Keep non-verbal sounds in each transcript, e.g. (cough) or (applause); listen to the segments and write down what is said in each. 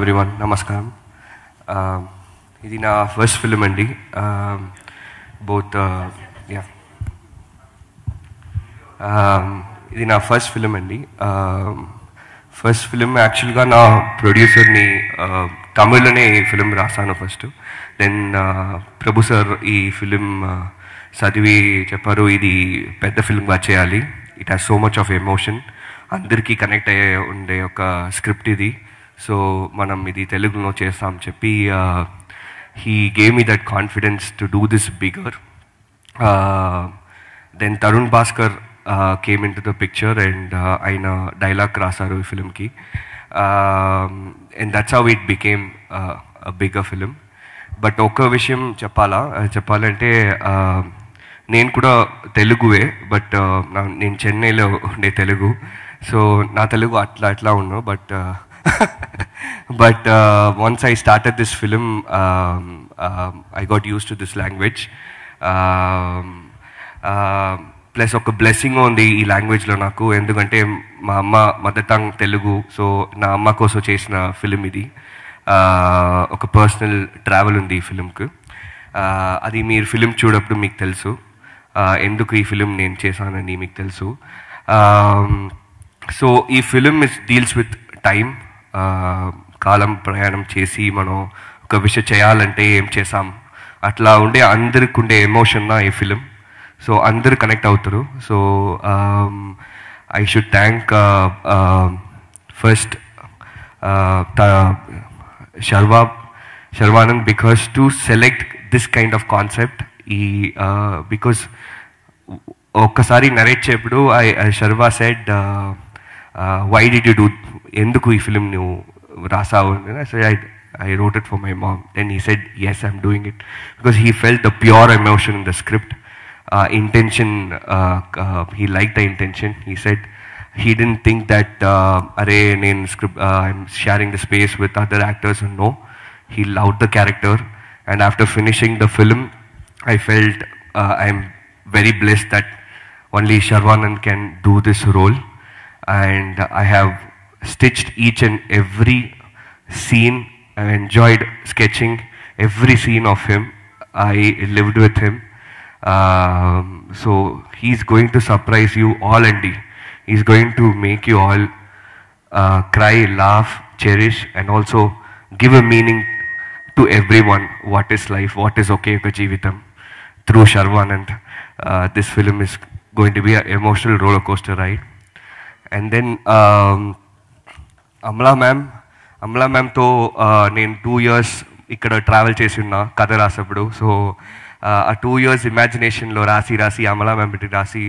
Everyone నమస్కారం um, ఇది నా ఫస్ట్ ఫిలిం అండి. Um, both yeah uh, um, ఇది నా ఫస్ట్ ఫిలిం అండి. ఫస్ట్ ఫిలిం యాక్చువల్గా నా ప్రొడ్యూసర్ని uh, తమిళ్ళోనే ఈ ఫిలిం రాశాను ఫస్ట్ దెన్ ప్రభు సార్ ఈ ఫిలిం uh, చదివి చెప్పారు ఇది పెద్ద ఫిలింగా చేయాలి. It has so much of emotion అందరికీ కనెక్ట్ అయ్యే ఉండే ఒక స్క్రిప్ట్ ఇది. సో మనం ఇది తెలుగులో చేస్తాం చెప్పి he gave me that confidence to do this bigger then Tarun Bhaskar came in to the picture and ఆయన డైలాగ్ రాశారు ఈ ఫిలింకి and that's how it became bigger film but ఒక్క విషయం చెప్పాలా? చెప్పాలంటే నేను కూడా తెలుగువే బట్ నేను చెన్నైలో ఉండే తెలుగు. సో నా తెలుగు అట్లా అట్లా ఉన్నాను but but once I started this film I got used to this language plus ఒక బ్లెస్సింగ్ ఉంది ఈ లాంగ్వేజ్లో నాకు. ఎందుకంటే మా అమ్మ మదర్ టంగ్ తెలుగు. సో నా అమ్మ కోసం చేసిన ఫిలిం ఇది. Uh, ఒక పర్సనల్ ట్రావెల్ ఉంది ఈ ఫిలింకి uh, అది మీరు ఫిలిం చూడప్పుడు మీకు తెలుసు. Uh, ఎందుకు ఈ ఫిలిం నేను చేశానని మీకు తెలుసు. Um, సో ఈ film is deals with time కాలం ప్రయాణం చేసి మనం ఒక విషయం చేయాలంటే ఏం చేసాం అట్లా ఉండే అందరికి ఉండే ఎమోషన్ నా ఈ ఫిలిం సో అందరు కనెక్ట్ అవుతారు. So I should thank first Sharwa Sharwanand because to select this kind of concept ఈ uh, బికాస్ ఒక్కసారి narrate చేప్పుడు I Sharwa said why did you do ఎందుకు ఈ ఫిలిం నువ్వు రాసావు I I wrote it for my mom then he said yes I'm doing it because he felt the pure emotion in the script intention he like the intention he said he didn't think that uh, array in script uh, i'm sharing the space with other actors and no he loved the character and after finishing the film i felt uh, i'm very blessed that only sharvanan can do this role and i have stitched each and every scene i enjoyed sketching every scene of him i lived with him um, so he's going to surprise you all andy He's going to make you all uh, cry, laugh, cherish, and also give a meaning to everyone. What is life? What is okay Jivitam? Through Sharvanand, uh, this film is going to be an emotional roller coaster ride. And then um, Amla ma'am, Amala మ్యామ్తో నేను two years ఇక్కడ travel చేసి ఉన్నా కథ రాసేప్పుడు so ఆ two years ఇమాజినేషన్లో రాసి రాసి అమలా మ్యామ్ పెట్టి రాసి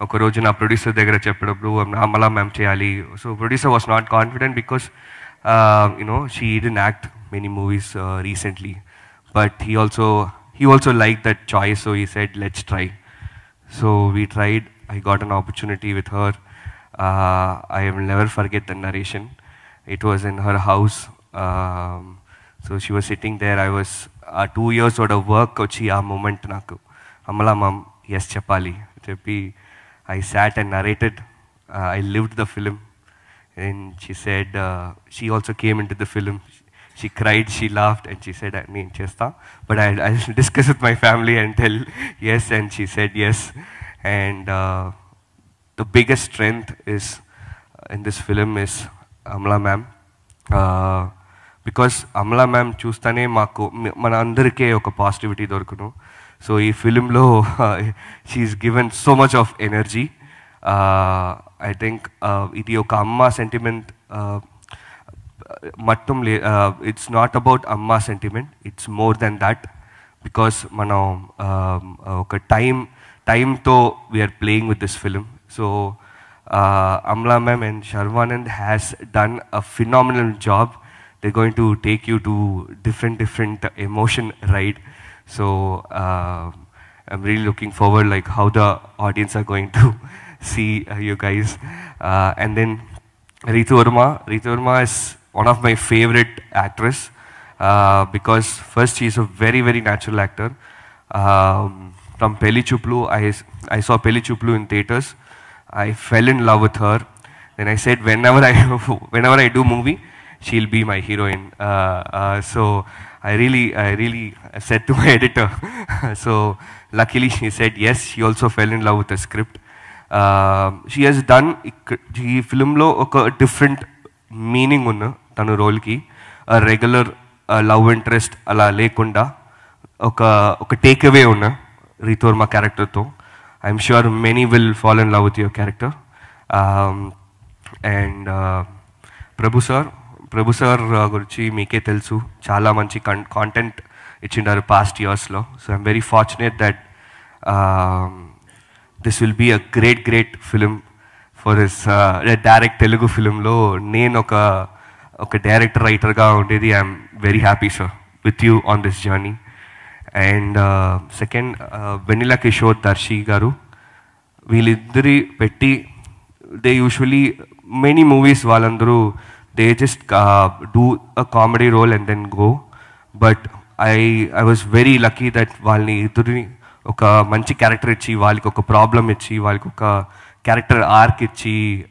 ఒకరోజు నా ప్రొడ్యూసర్ దగ్గర చెప్పినప్పుడు అమలా మ్యామ్ చేయాలి so producer was not confident because you know she didn't act many movies recently but he also he also like that choice so he said let's try so we tried I got an opportunity with her I will never forget the Narration it was in her house so she was sitting there I was ఆ two years ఒక work వచ్చి ఆ moment నాకు Amala ma'am yes చెప్పాలి చెప్పి I sat and narrated. Uh, I lived the film. And she said, uh, she also came into the film. She cried, she laughed, and she said, Neen chesta. But I'll, I'll (laughs) discuss with my family and tell yes. And she said yes. And uh, the biggest strength is in this Amala ma'am. Because Amala ma'am చూస్తేనే మాకు మన అందరికీ ఒక positivity దొరుకును. So ఈ ఫిలింలో she's given so much of energy I think ఇది ఒక అమ్మ సెంటిమెంట్ మట్టం లే ఇట్స్ నాట్ అబౌట్ అమ్మ sentiment it's more then that because మనం ఒక time టైంతో we're playing with this film so uh, Amla ma'am and Sharwanand has done a phenomenal job. They're going to take you to different, different emotion ride. So uh, I'm really looking forward like how the audience are going to (laughs) see uh, you guys. Uh, and then Ritu Verma. Ritu Verma is one of my favorite actress uh, because first she is a very, very natural actor. Um, from Peli Chuplu, I, I saw Peli Chuplu in theaters. I fell in love with her. Then I said, whenever I (laughs) whenever I do movie, she'll be my heroine. Uh, uh, so I really, I really said to my editor. (laughs) (laughs) so luckily she said yes. She also fell in love with the script. Uh, she has done ఈ ఫిల్మ్లో ఒక different meaning ఉన్న తన రోల్కి regular love interest అలా లేకుండా ఒక ఒక take away ఉన్న రీతోర్మా క్యారెక్టర్తో I'm sure many will follow in love with your character and Prabhu sir Prabhu sir గురించి మీకే తెలుసు. చాలా మంచి కన్ కాంటెంట్ ఇచ్చిండారు పాస్ట్ ఇయర్స్లో so I'm very fortunate that this will be a great great film for this direct Telugu ఫిలింలో నేను ఒక ఒక డైరెక్టర్ రైటర్గా ఉండేది. I'm very happy sir with you on this journey and second Vennela Kishore Darshi garu వీళ్ళిద్దరి పెట్టి they usually many movies వాళ్ళందరూ they just do a comedy role and then go but I I was very lucky that వాళ్ళని ఇద్దరిని ఒక మంచి character ఇచ్చి వాళ్ళకి ఒక ప్రాబ్లం ఇచ్చి వాళ్ళకి ఒక క్యారెక్టర్ ఆర్క్ ఇచ్చి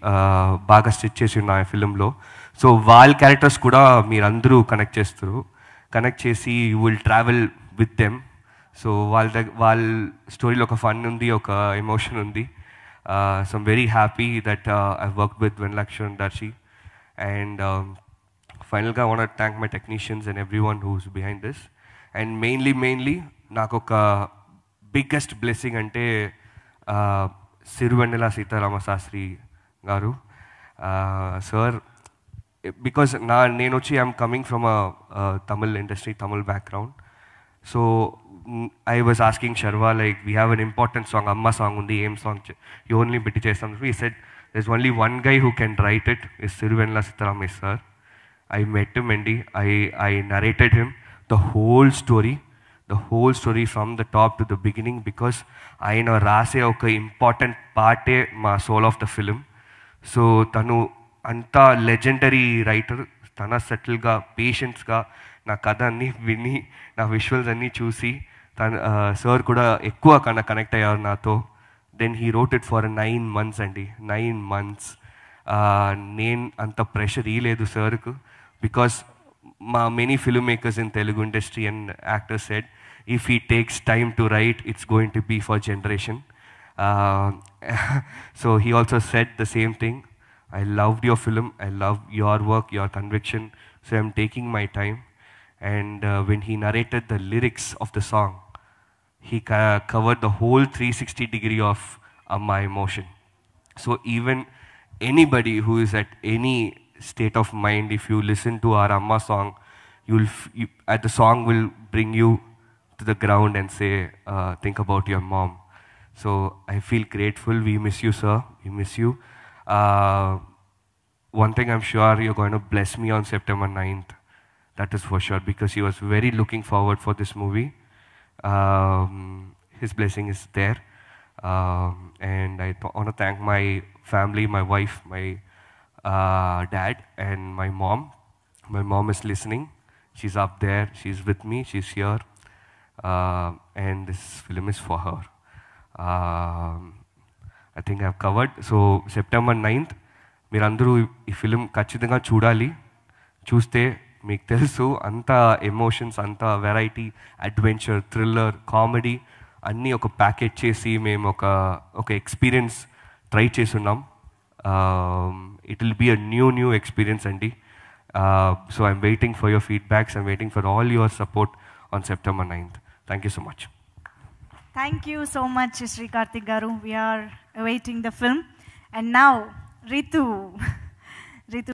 బాగా స్టిచ్ చేసి ఉన్న ఫిలింలో సో వాళ్ళ క్యారెక్టర్స్ కూడా మీరందరూ కనెక్ట్ చేస్తారు. కనెక్ట్ చేసి you will travel with them so వాళ్ళ దగ్గర వాళ్ళ స్టోరీలో ఒక ఫన్ ఉంది ఒక ఎమోషన్ ఉంది. So very happy that I work with when Lakshman Darshi and ఫైనల్గా want thank my technicians and everyone who's behind this and mainly mainly నాకు ఒక బిగ్గెస్ట్ బ్లెస్సింగ్ అంటే సిరువెన్నెల సీతారామ శాస్త్రి గారు. సార్ బికాస్ నా నేను వచ్చి I'm coming from a Tamil industry Tamil background so I was asking Sharwa like we have an important song అమ్మ song ఉంది ఏం సాంగ్ యోన్లీ పెట్టి చేస్తాం. ఈ said there's only one guy who can write it is Sirivennela Sitaram sir I met him I I narrated him the whole story the whole story from the top to the beginning because ఆయన రాసే ఒక important పార్టే మా soul of the film so తను అంత legendary writer తన సెటిల్గా పేషెన్స్గా నా కథ అన్నీ విని నా విజువల్స్ అన్నీ చూసి తను సార్ కూడా ఎక్కువ కన్నా కనెక్ట్ అయ్యారు నాతో. Then he wrote it for nine months అండి. నైన్ మంత్స్ నేను అంత ప్రెషర్ ఇయలేదు సార్కు బికాస్ మా many film makers in Telugu industry and actors said if he takes time to write it's going to be for generation so he also said the same thing I love your film I love your work your conviction so I'm taking my time And uh, when he narrated the lyrics of the song, he ca- covered the whole 360 degree of uh, my emotion. So even anybody who is at any state of mind, if you listen to our Amma song, you'll f- you, at the song will bring you to the ground and say, uh, think about your mom. So I feel grateful. We miss you, sir. We miss you. Uh, one thing I'm sure you're going to bless me on September 9th That is for sure because he was very looking forward for this movie. Um, his blessing is there. Um, and I th- want to thank my family, my wife, my uh, dad, and my mom. My mom is listening. She's up there. She's with me. She's here. Uh, and this film is for her. Um, I think I've covered. So September 9th, మీరందరూ ఈ film ఖచ్చితంగా చూడాలి చూస్తే మీకు తెలుసు అంత emotions అంత variety adventure thriller comedy అన్నీ ఒక ప్యాకేజ్ చేసి మేము ఒక ఒక ఎక్స్పీరియన్స్ ట్రై చేస్తున్నాం. It will be a new new experience అండి. So I'm waiting for your feedbacks I'm waiting for all your support on September ninth thank you so much thank you so much Shri Karthik garu we're waiting the film and now Ritu Ritu